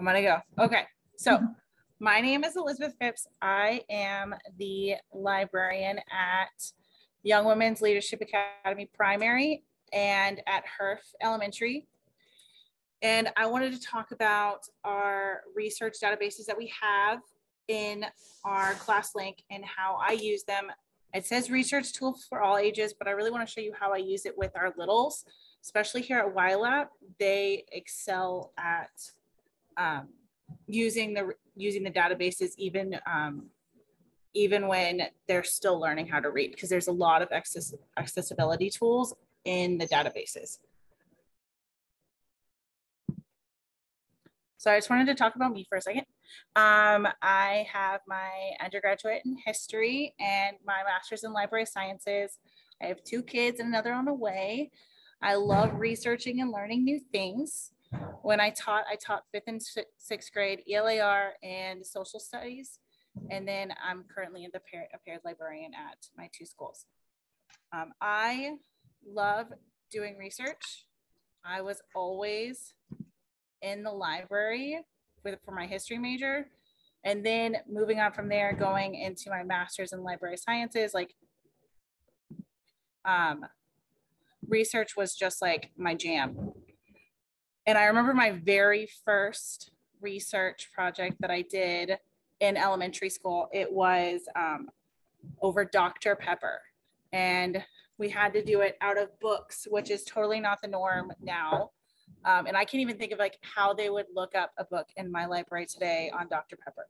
I'm gonna go. Okay, so my name is Elizabeth Phipps. I am the librarian at Young Women's Leadership Academy Primary and at Herff Elementary. And I wanted to talk about our research databases that we have in our ClassLink and how I use them. It says research tools for all ages, but I really want to show you how I use it with our littles, especially here at YLAP. They excel at um, using the using the databases even um, even when they're still learning how to read because there's a lot of access, accessibility tools in the databases. So I just wanted to talk about me for a second. Um, I have my undergraduate in history and my master's in library sciences. I have two kids and another on the way. I love researching and learning new things. When I taught, I taught fifth and sixth grade ELAR and social studies. And then I'm currently in the pair, a paired librarian at my two schools. Um, I love doing research. I was always in the library with, for my history major. And then moving on from there, going into my master's in library sciences, like um, research was just like my jam. And I remember my very first research project that I did in elementary school. It was um, over Dr. Pepper. And we had to do it out of books, which is totally not the norm now. Um, and I can't even think of like how they would look up a book in my library today on Dr. Pepper.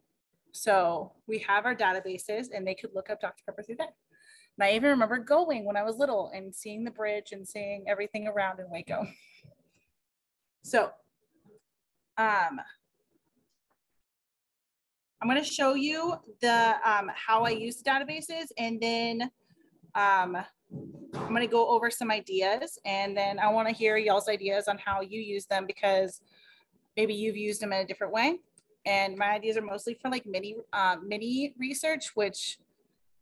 So we have our databases and they could look up Dr. Pepper through that. And I even remember going when I was little and seeing the bridge and seeing everything around in Waco. So um, I'm going to show you the um, how I use databases and then um, I'm going to go over some ideas and then I want to hear y'all's ideas on how you use them because maybe you've used them in a different way. And my ideas are mostly for like mini, uh, mini research, which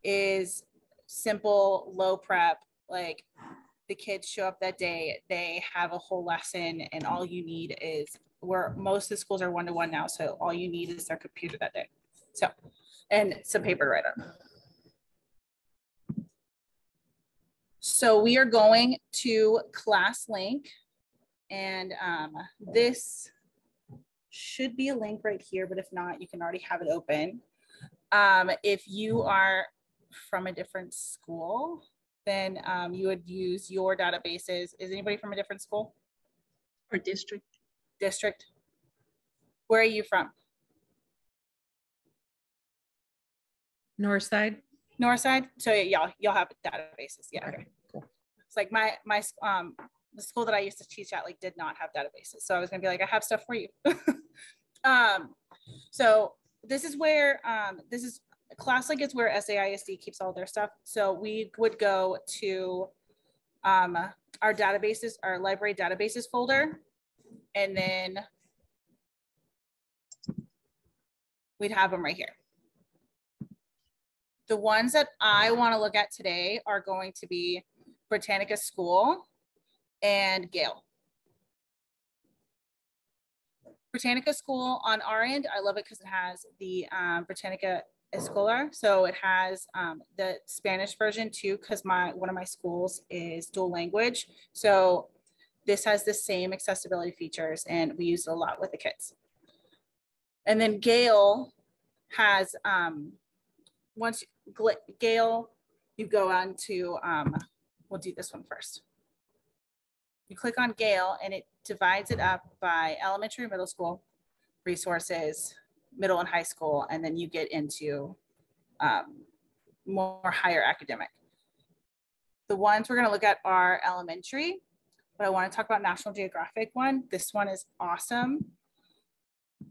is simple, low prep, like the kids show up that day, they have a whole lesson and all you need is where most of the schools are one-to-one now. So all you need is their computer that day. So, and some paper to write on. So we are going to ClassLink and um, this should be a link right here, but if not, you can already have it open. Um, if you are from a different school, then um, you would use your databases. Is anybody from a different school? Or district? District. Where are you from? North side. North side. So y'all y'all have databases. Yeah. Okay. Cool. It's like my my um the school that I used to teach at like did not have databases. So I was gonna be like, I have stuff for you. um, so this is where um this is ClassLink is where SAISD keeps all their stuff. So we would go to um, our databases, our library databases folder, and then we'd have them right here. The ones that I want to look at today are going to be Britannica School and Gale. Britannica School on our end, I love it because it has the um, Britannica Escolar. So it has um, the Spanish version too, because my one of my schools is dual language. So this has the same accessibility features and we use it a lot with the kids. And then Gale has, um, once Gale, you go on to, um, we'll do this one first. You click on Gale and it divides it up by elementary, middle school, resources, middle and high school, and then you get into um, more higher academic. The ones we're gonna look at are elementary, but I wanna talk about National Geographic one. This one is awesome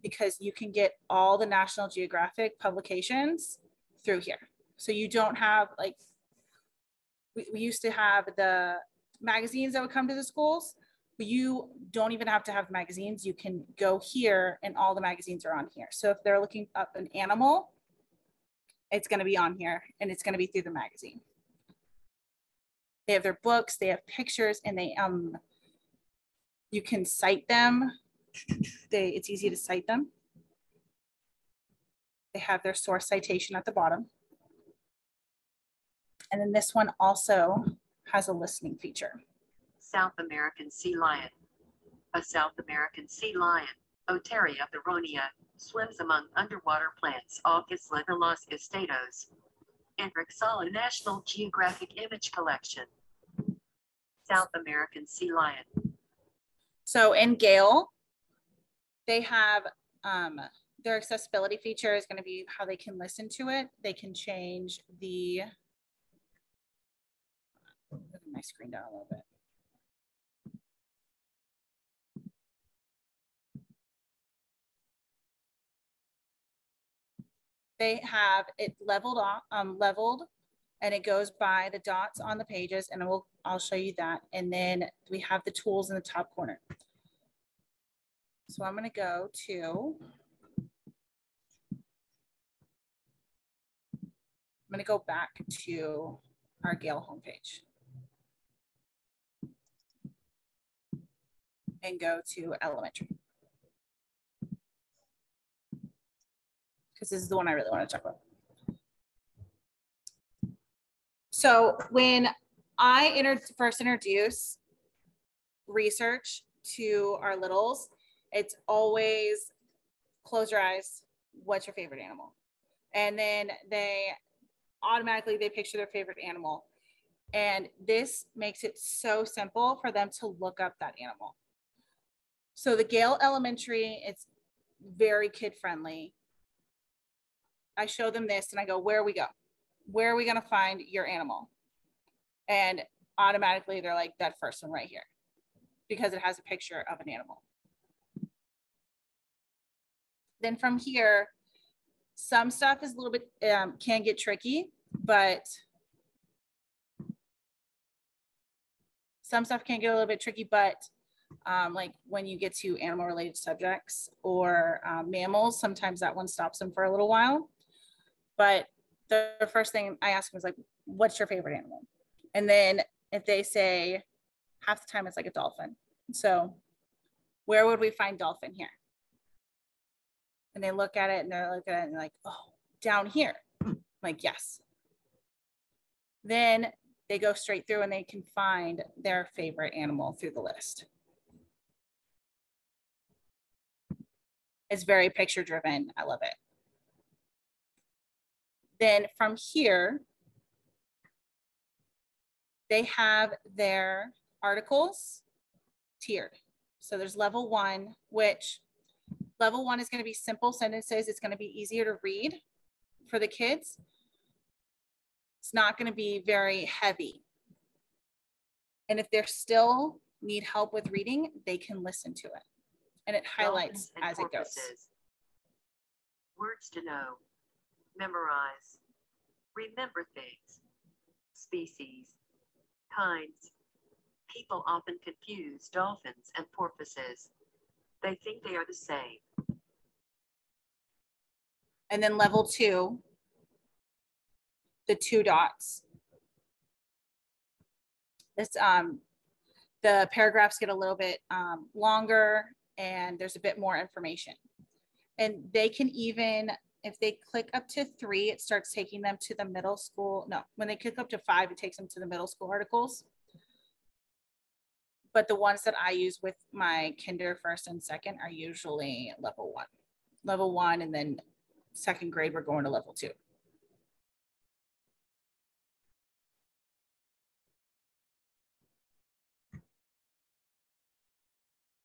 because you can get all the National Geographic publications through here. So you don't have like, we, we used to have the magazines that would come to the schools you don't even have to have magazines. You can go here and all the magazines are on here. So if they're looking up an animal, it's going to be on here and it's going to be through the magazine. They have their books, they have pictures and they, um, you can cite them they, it's easy to cite them. They have their source citation at the bottom. And then this one also has a listening feature. South American sea lion. A South American sea lion, Otaria byronia, swims among underwater plants off Isla de los Estados. In Rixala National Geographic Image Collection. South American sea lion. So in Gale, they have um, their accessibility feature is going to be how they can listen to it. They can change the my screen down a little bit. They have it leveled off, um, leveled, and it goes by the dots on the pages, and we'll, I'll show you that. And then we have the tools in the top corner. So I'm gonna go to. I'm gonna go back to our Gale homepage. And go to elementary. Because this is the one I really want to talk about. So when I inter- first introduce research to our littles, it's always close your eyes. What's your favorite animal? And then they automatically they picture their favorite animal. And this makes it so simple for them to look up that animal. So the Gale Elementary, it's very kid friendly. I show them this and I go, where we go? Where are we going to find your animal? And automatically they're like, that first one right here, because it has a picture of an animal. Then from here, some stuff is a little bit, um, can get tricky, but some stuff can get a little bit tricky, but um, like when you get to animal related subjects or um, mammals, sometimes that one stops them for a little while. But the first thing I ask them is like, what's your favorite animal? And then if they say half the time it's like a dolphin. So where would we find dolphin here? And they look at it and they're at it and like, oh, down here. I'm like, yes. Then they go straight through and they can find their favorite animal through the list. It's very picture driven. I love it. Then from here, they have their articles tiered. So there's level one, which level one is going to be simple sentences. It's going to be easier to read for the kids. It's not going to be very heavy. And if they're still need help with reading, they can listen to it. And it highlights and as it goes. Words to know. Memorize. Remember things. Species. Kinds. People often confuse dolphins and porpoises. They think they are the same. And then level two, the two dots. This, um, the paragraphs get a little bit um, longer and there's a bit more information. And they can even, if they click up to three, it starts taking them to the middle school. No, when they click up to five, it takes them to the middle school articles. But the ones that I use with my kinder first and second are usually level one. Level one and then second grade, we're going to level two.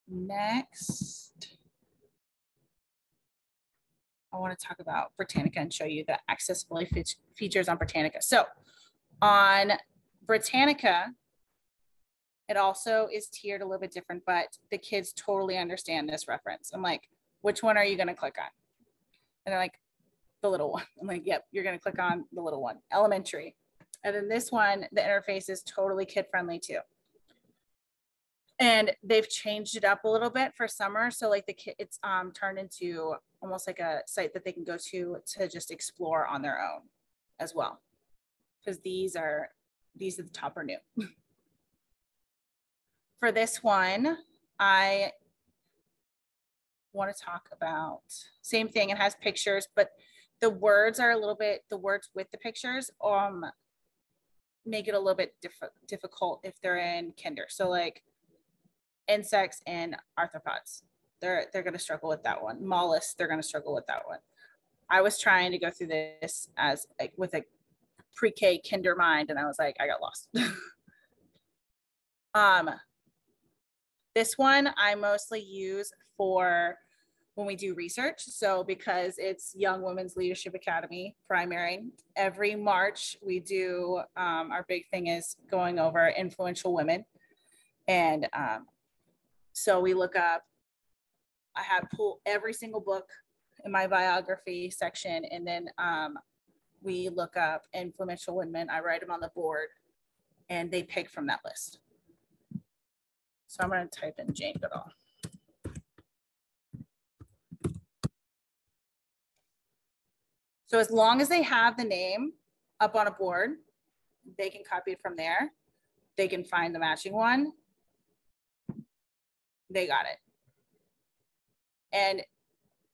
Next. I want to talk about Britannica and show you the accessibility features on Britannica. So on Britannica, it also is tiered a little bit different, but the kids totally understand this reference. I'm like, which one are you going to click on? And they're like, the little one. I'm like, yep, you're going to click on the little one, elementary. And then this one, the interface is totally kid friendly too. And they've changed it up a little bit for summer. So like the kid, it's um, turned into almost like a site that they can go to to just explore on their own as well. Because these are, these at the top are new. for this one, I want to talk about same thing. It has pictures, but the words are a little bit the words with the pictures um make it a little bit diff- difficult if they're in kinder. So like insects and arthropods, they're they're gonna struggle with that one. Mollusks, they're gonna struggle with that one. I was trying to go through this as like with a pre-K kinder mind, and I was like, I got lost. um, this one I mostly use for when we do research. So because it's Young Women's Leadership Academy primary, every March we do, um, our big thing is going over influential women. And um, so we look up, I have pull every single book in my biography section and then um, we look up influential women. I write them on the board and they pick from that list. So I'm gonna type in Jane Goodall. So as long as they have the name up on a board, they can copy it from there. They can find the matching one. They got it. And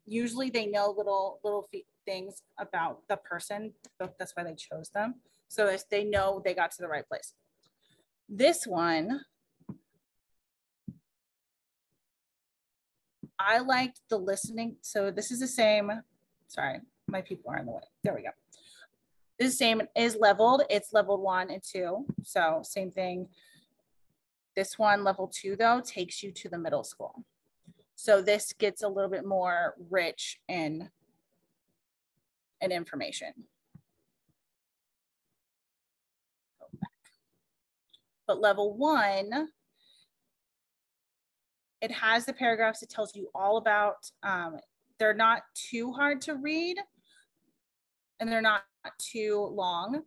usually they know little little things about the person. so That's why they chose them. So if they know they got to the right place. This one, I liked the listening. So this is the same. Sorry, my people are in the way. There we go. This same is leveled. It's leveled one and two. So same thing. This one, level two though, takes you to the middle school. So this gets a little bit more rich in, in information. But level one, it has the paragraphs. It tells you all about, um, they're not too hard to read and they're not too long.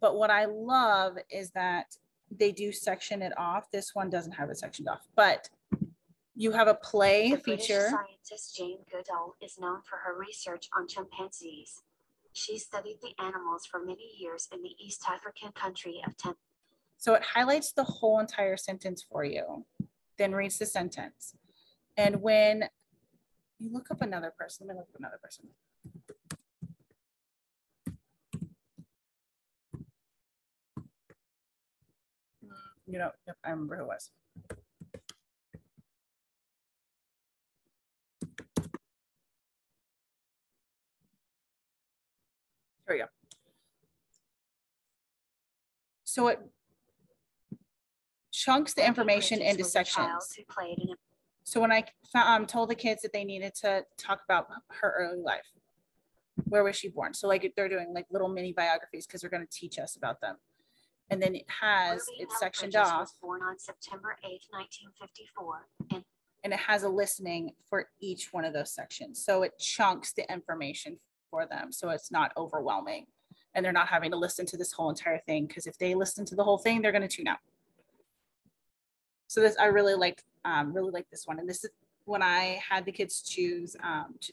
But what I love is that they do section it off. This one doesn't have it sectioned off, but you have a play The British feature. scientist Jane Goodall is known for her research on chimpanzees. She studied the animals for many years in the East African country of Tan- So it highlights the whole entire sentence for you, then reads the sentence. And when you look up another person, let me look up another person. You know, yep, I remember who it was. Here we go. So it chunks the information into was a child sections. Who played in a So when I um, told the kids that they needed to talk about her early life, where was she born? So like they're doing like little mini biographies because they're going to teach us about them. And then it has Ruby it's sectioned off Was born on September 8, 1954, in and it has a listening for each one of those sections. So it chunks the information for them. So it's not overwhelming and they're not having to listen to this whole entire thing because if they listen to the whole thing, they're going to tune out. So this, I really like, um, really like this one. And this is when I had the kids choose, um, ch-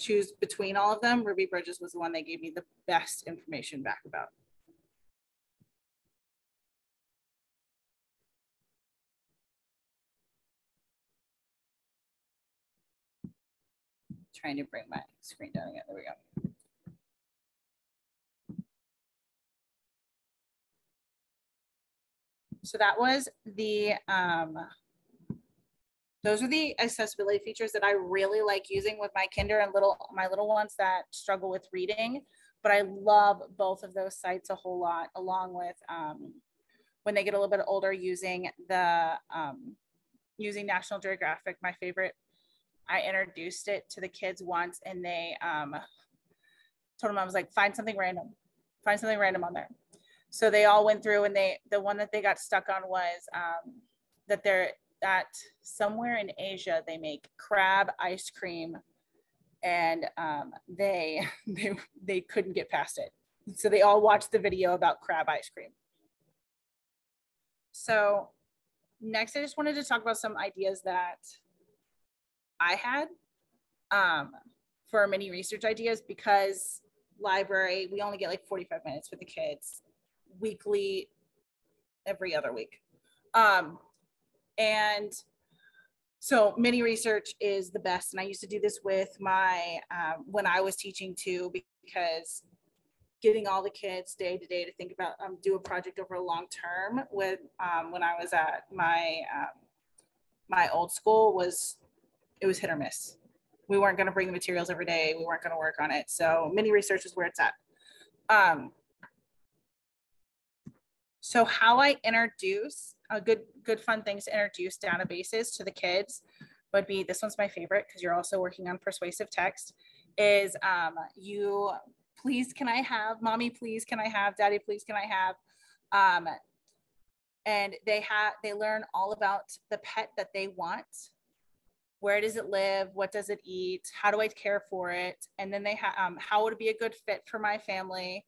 choose between all of them, Ruby Bridges was the one that gave me the best information back about. Trying to bring my screen down again. There we go. So that was the, um, those are the accessibility features that I really like using with my kinder and little, my little ones that struggle with reading. But I love both of those sites a whole lot, along with, um, when they get a little bit older, using the, um, using National Geographic, my favorite. I introduced it to the kids once and they, um, told them I was like, find something random, find something random on there. So they all went through and they, the one that they got stuck on was um, that they're that somewhere in Asia, they make crab ice cream and um, they, they, they couldn't get past it. So they all watched the video about crab ice cream. So next, I just wanted to talk about some ideas that I had um, for many research ideas because library, we only get like 45 minutes with the kids weekly, every other week. Um, and So mini research is the best. And I used to do this with my, um, when I was teaching too, because getting all the kids day to day to think about, um, do a project over a long term with, um, when I was at my, um, my old school was, it was hit or miss. We weren't going to bring the materials every day. We weren't going to work on it. So mini research is where it's at. Um, so how I introduce a good, good fun things to introduce databases to the kids would be, this one's my favorite because you're also working on persuasive text, is um, you, please can I have, mommy, please can I have, daddy, please can I have? Um, and they have, they learn all about the pet that they want. Where does it live? What does it eat? How do I care for it? And then they have, um, how would it be a good fit for my family?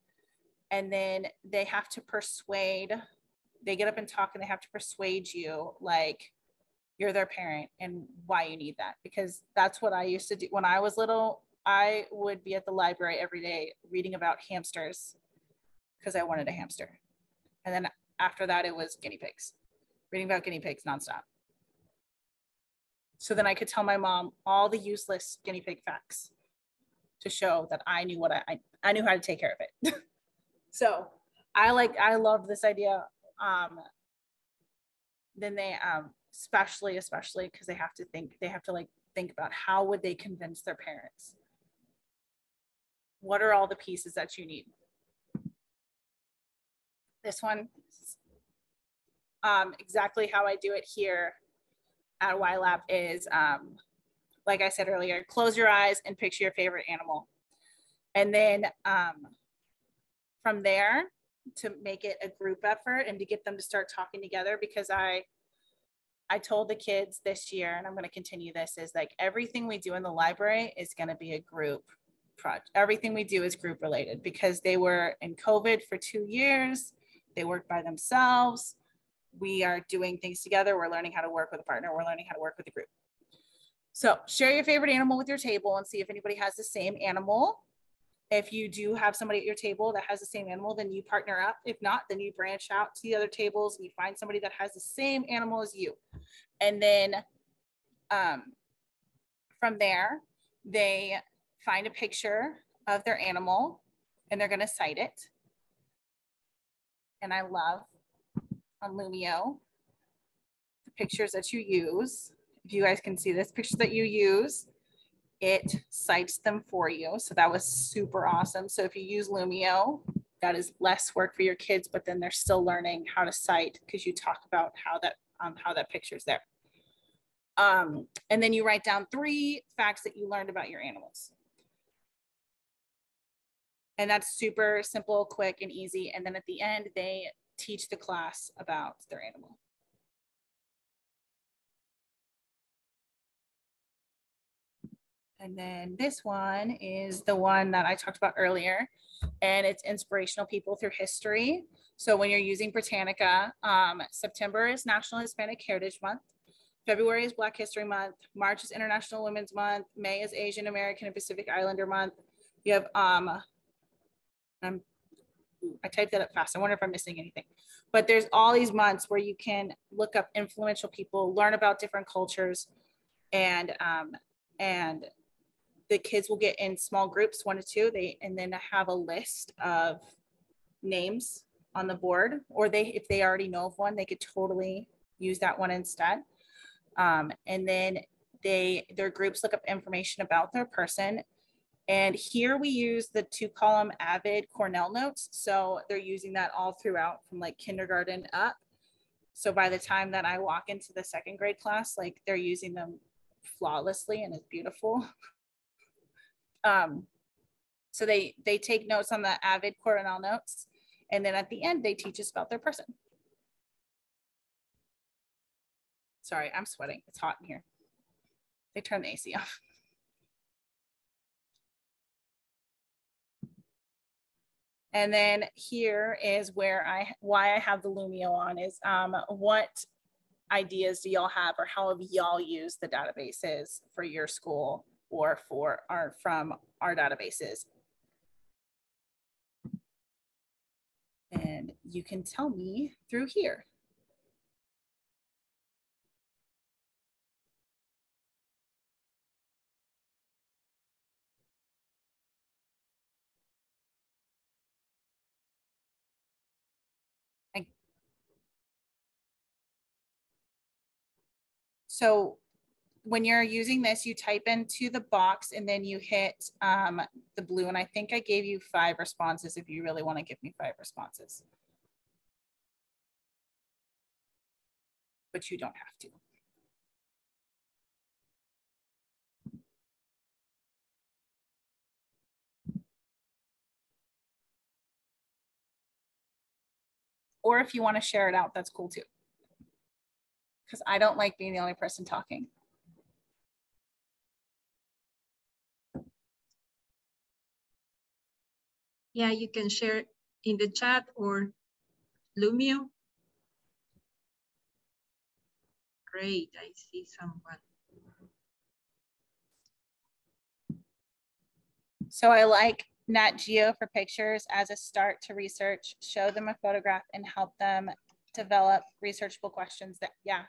and then they have to persuade they get up and talk and they have to persuade you like you're their parent and why you need that because that's what i used to do when i was little i would be at the library every day reading about hamsters because i wanted a hamster and then after that it was guinea pigs reading about guinea pigs nonstop so then i could tell my mom all the useless guinea pig facts to show that i knew what i i, I knew how to take care of it So I like, I love this idea. Um, then they, um, especially, especially because they have to think, they have to like think about how would they convince their parents? What are all the pieces that you need? This one, um, exactly how I do it here at YLab is, um, like I said earlier, close your eyes and picture your favorite animal. And then, um, from there to make it a group effort and to get them to start talking together because I I told the kids this year and I'm going to continue this is like everything we do in the library is going to be a group project. Everything we do is group related because they were in COVID for 2 years. They worked by themselves. We are doing things together. We're learning how to work with a partner. We're learning how to work with a group. So, share your favorite animal with your table and see if anybody has the same animal if you do have somebody at your table that has the same animal, then you partner up. If not, then you branch out to the other tables and you find somebody that has the same animal as you. And then um, from there, they find a picture of their animal and they're going to cite it. And I love on Lumio the pictures that you use. If you guys can see this, picture that you use it cites them for you. So that was super awesome. So if you use Lumio, that is less work for your kids, but then they're still learning how to cite because you talk about how that um, how that picture is there. Um, and then you write down three facts that you learned about your animals. And that's super simple, quick, and easy. And then at the end, they teach the class about their animal. And then this one is the one that I talked about earlier, and it's inspirational people through history. So when you're using Britannica, um, September is National Hispanic Heritage Month. February is Black History Month. March is International Women's Month. May is Asian American and Pacific Islander Month. You have, um, I'm, I typed that up fast. I wonder if I'm missing anything. But there's all these months where you can look up influential people, learn about different cultures, and um, and the kids will get in small groups, one to two, they and then have a list of names on the board, or they if they already know of one, they could totally use that one instead. Um, and then they their groups look up information about their person. And here we use the two column Avid Cornell notes. So they're using that all throughout from like kindergarten up. So by the time that I walk into the second grade class, like they're using them flawlessly and it's beautiful. Um, so they they take notes on the Avid Cornell notes, and then at the end they teach us about their person. Sorry, I'm sweating. It's hot in here. They turn the AC off. And then here is where I why I have the Lumio on is um, what ideas do y'all have or how have y'all used the databases for your school or for our from our databases. And you can tell me through here. So when you're using this, you type into the box and then you hit um, the blue. And I think I gave you five responses if you really want to give me five responses. But you don't have to. Or if you want to share it out, that's cool too. Because I don't like being the only person talking. Yeah, you can share in the chat or Lumio. Great, I see someone. So I like Nat Geo for pictures as a start to research, show them a photograph and help them develop researchable questions that, yeah.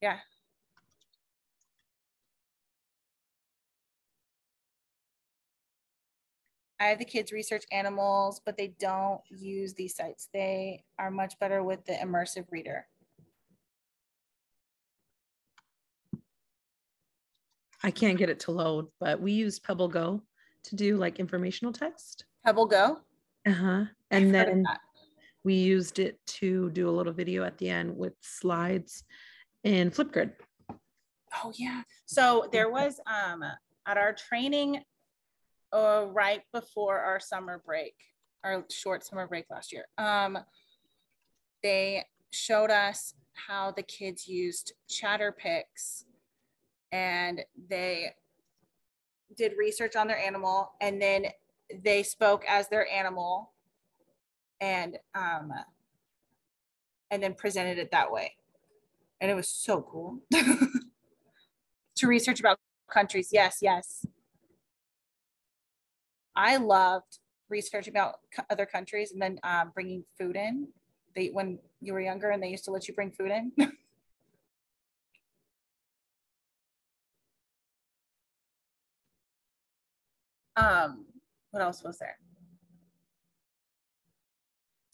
Yeah. I have the kids research animals, but they don't use these sites. They are much better with the immersive reader. I can't get it to load, but we use Pebble Go to do like informational text. Pebble Go. Uh-huh. I've And then we used it to do a little video at the end with slides in Flipgrid. Oh yeah. So there was um at our training uh right before our summer break, our short summer break last year. Um they showed us how the kids used Chatterpix and they did research on their animal and then they spoke as their animal and um and then presented it that way. And it was so cool. to research about countries. Yes, yes. I loved researching about other countries and then um, bringing food in. They when you were younger and they used to let you bring food in. um, what else was there?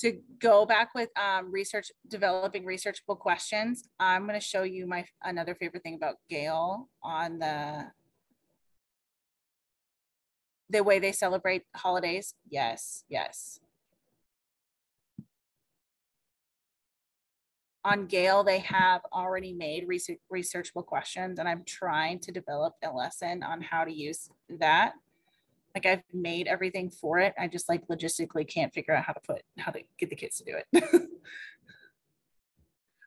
To go back with um, research, developing researchable questions, I'm going to show you my another favorite thing about Gale on the the way they celebrate holidays. Yes, yes. On Gale, they have already made research, researchable questions, and I'm trying to develop a lesson on how to use that. Like I've made everything for it. I just like logistically can't figure out how to put how to get the kids to do it.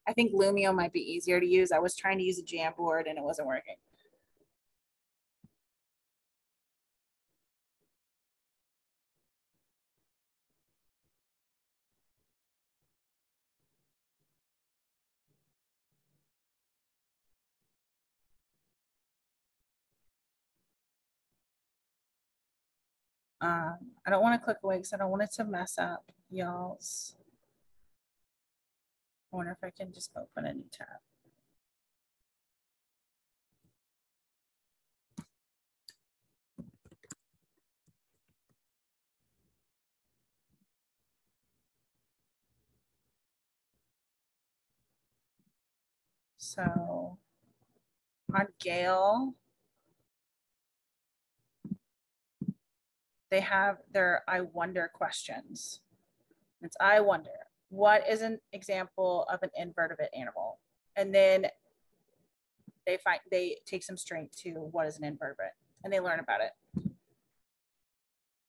I think Lumio might be easier to use. I was trying to use a Jamboard and it wasn't working. Um, I don't want to click away because I don't want it to mess up y'all's. I wonder if I can just open a new tab. So on Gale, they have their I wonder questions. It's I wonder, what is an example of an invertebrate animal? And then they find they take some strength to what is an invertebrate and they learn about it.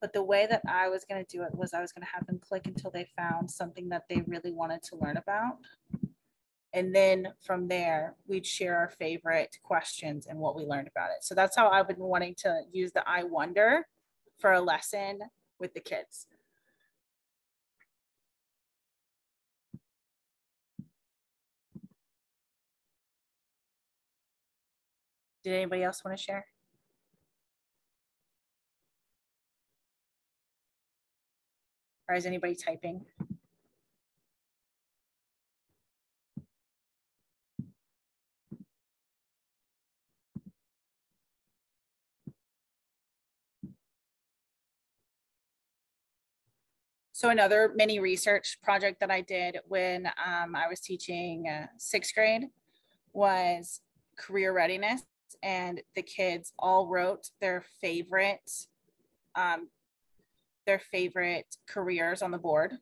But the way that I was going to do it was I was going to have them click until they found something that they really wanted to learn about. And then from there, we'd share our favorite questions and what we learned about it. So that's how I've been wanting to use the I wonder for a lesson with the kids. Did anybody else want to share? Or is anybody typing? So another mini research project that I did when um, I was teaching uh, sixth grade was career readiness and the kids all wrote their favorite um, their favorite careers on the board.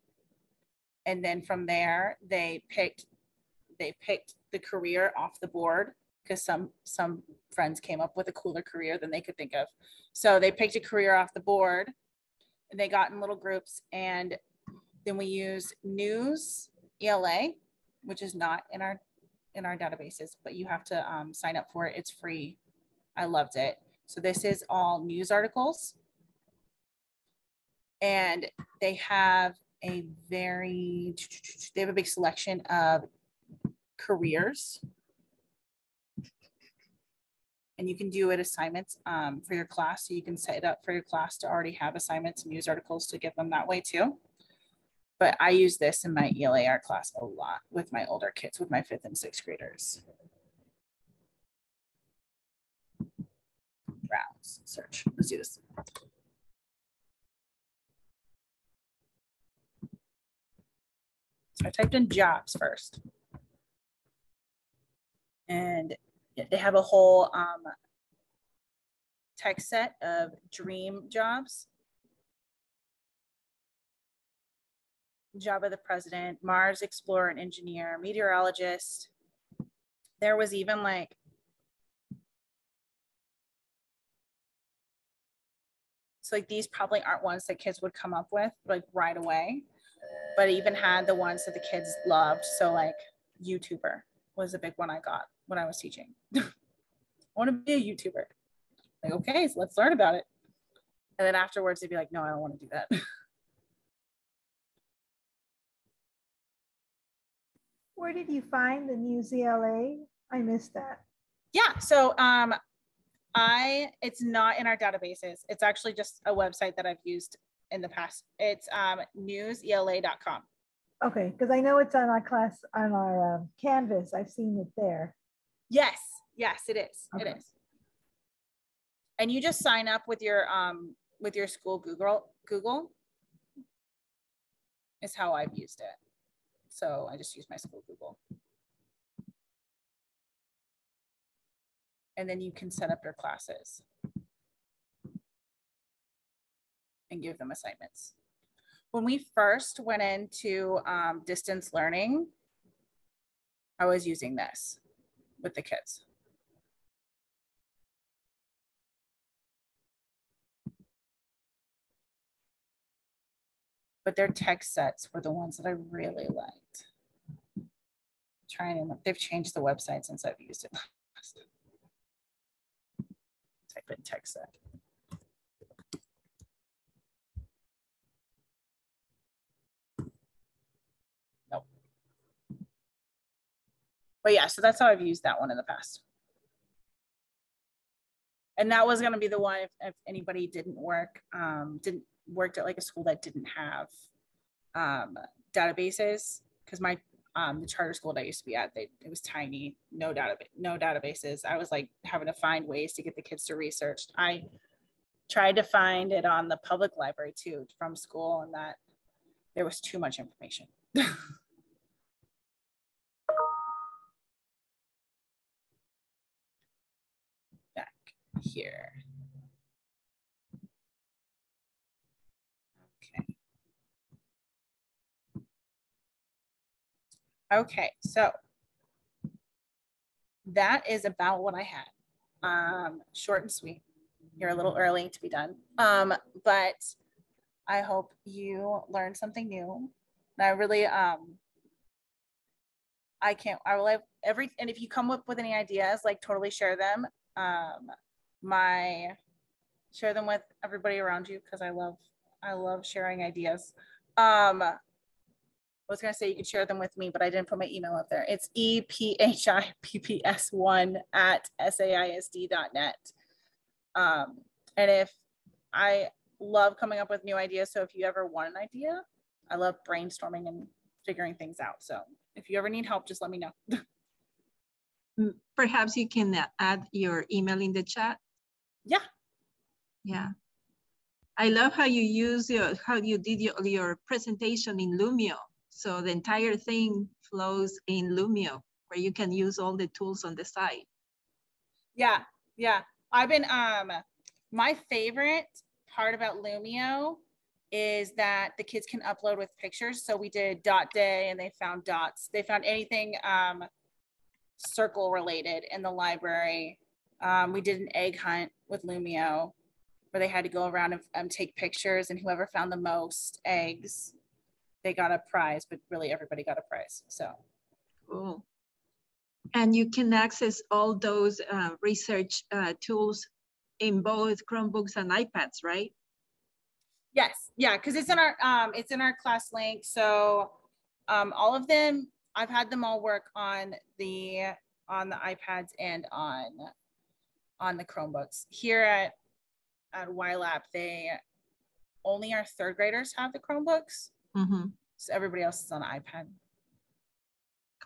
And then from there they picked they picked the career off the board because some some friends came up with a cooler career than they could think of. So they picked a career off the board they got in little groups and then we use news ela which is not in our in our databases but you have to um, sign up for it. It's free. I loved it. So this is all news articles. And they have a very they have a big selection of careers and you can do it assignments um, for your class. So you can set it up for your class to already have assignments and news articles to give them that way too. But i use this in my ela art class a lot with my older kids with my fifth and sixth graders. Browse search let's do this. I typed in jobs first. And they have a whole um, text set of dream jobs. Job of the president, Mars explorer and engineer, meteorologist. There was even like So like these probably aren't ones that kids would come up with like right away but even had the ones that the kids loved. So like YouTuber was a big one I got when I was teaching. I want to be a YouTuber. Like, okay, so let's learn about it. And then afterwards they'd be like, no, I don't want to do that. Where did you find the Newsela? I missed that. Yeah, so um, I it's not in our databases. It's actually just a website that I've used in the past. It's um, newsela.com. Okay, because I know it's on our class, on our um, Canvas. I've seen it there. Yes, yes, it is. Okay. It is. And you just sign up with your um with your school Google Google is how I've used it. So I just use my school Google. And then you can set up your classes. and give them assignments. When we first went into um, distance learning, I was using this with the kids. But their text sets were the ones that I really liked. Trying and they've changed the website since I've used it. Type in text set. But yeah, so that's how I've used that one in the past. And that was gonna be the one if, if anybody didn't work, um, didn't worked at like a school that didn't have um, databases, because my um, the charter school that I used to be at, they, it was tiny, no data, no databases. I was like having to find ways to get the kids to research. I tried to find it on the public library too from school, and that there was too much information. here. Okay. Okay, so that is about what I had. Um, short and sweet. You're a little early to be done. Um, but I hope you learned something new. And I really, um, I can't, I will have every, and if you come up with any ideas, like totally share them. Um, my share them with everybody around you because I love I love sharing ideas. Um, I was gonna say you could share them with me, but I didn't put my email up there. It's ephipps1 at saisd.net. Um, and if I love coming up with new ideas, so if you ever want an idea, I love brainstorming and figuring things out. So if you ever need help, just let me know. Perhaps you can add your email in the chat. Yeah. Yeah. I love how you use your, how you did your, your presentation in Lumio. So the entire thing flows in Lumio. where you can use all the tools on the site. Yeah, yeah. I've been um my favorite part about Lumio is that the kids can upload with pictures. So we did dot day and they found dots. They found anything um circle related in the library. Um, we did an egg hunt with Lumio where they had to go around and um, take pictures and whoever found the most eggs, they got a prize, but really everybody got a prize. So Cool. And you can access all those uh, research uh, tools in both Chromebooks and iPads, right? Yes, yeah, because it's in our um it's in our ClassLink. So um all of them, I've had them all work on the on the iPads and on on the Chromebooks. Here at at YLAB, they only our third graders have the Chromebooks. Mm-hmm. So everybody else is on iPad.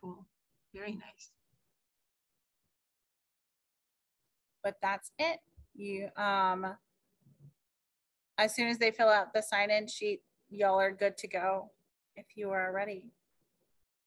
Cool. Very nice. But that's it. You um as soon as they fill out the sign-in sheet, y'all are good to go if you are ready.